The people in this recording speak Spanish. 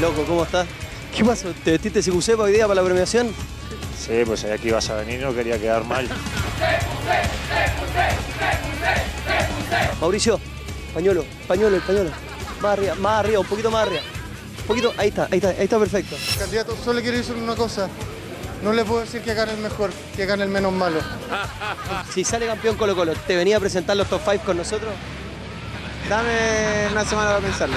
Loco, ¿cómo estás? ¿Qué pasó? ¿Te vestiste Sicusepa hoy día para la premiación? Sí, pues sabía que ibas a venir, no quería quedar mal. Mauricio, pañuelo, pañuelo, el pañuelo. Más arriba, más arriba, un poquito más arriba. Un poquito, ahí está, ahí está, ahí está perfecto. Candidato, solo quiero decir una cosa. No le puedo decir que gane el mejor, que gane el menos malo. Si sale campeón Colo Colo, ¿te venía a presentar los top 5 con nosotros? Dame una semana para pensarlo.